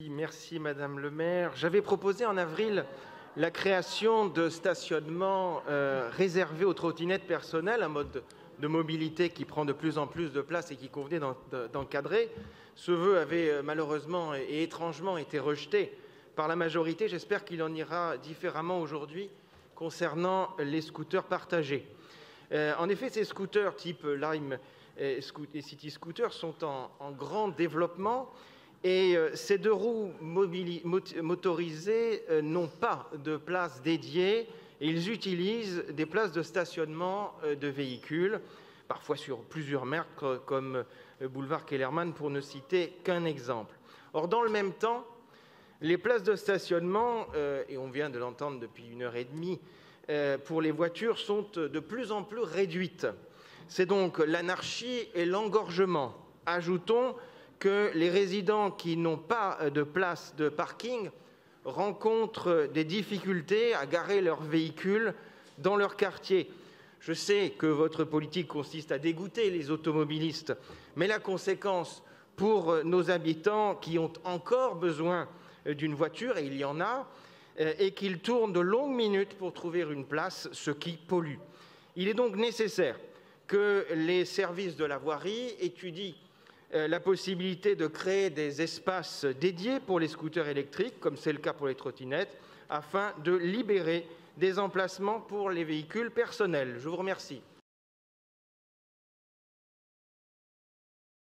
Merci Madame le maire. J'avais proposé en avril la création de stationnements euh, réservés aux trottinettes personnelles, un mode de mobilité qui prend de plus en plus de place et qui convenait d'encadrer. Ce vœu avait euh, malheureusement et étrangement été rejeté par la majorité. J'espère qu'il en ira différemment aujourd'hui concernant les scooters partagés. Euh, en effet, ces scooters type Lime et City Scooter sont en grand développement et euh, ces deux roues motorisées euh, n'ont pas de place dédiée ils utilisent des places de stationnement euh, de véhicules, parfois sur plusieurs marques comme Boulevard Kellerman pour ne citer qu'un exemple. Or, dans le même temps, les places de stationnement, et on vient de l'entendre depuis une heure et demie, pour les voitures sont de plus en plus réduites. C'est donc l'anarchie et l'engorgement. Ajoutons que les résidents qui n'ont pas de place de parking rencontrent des difficultés à garer leurs véhicules dans leur quartier. Je sais que votre politique consiste à dégoûter les automobilistes, mais la conséquence pour nos habitants qui ont encore besoin d'une voiture, et il y en a, est qu'ils tournent de longues minutes pour trouver une place, ce qui pollue. Il est donc nécessaire que les services de la voirie étudient euh, la possibilité de créer des espaces dédiés pour les scooters électriques, comme c'est le cas pour les trottinettes, afin de libérer des emplacements pour les véhicules personnels. Je vous remercie.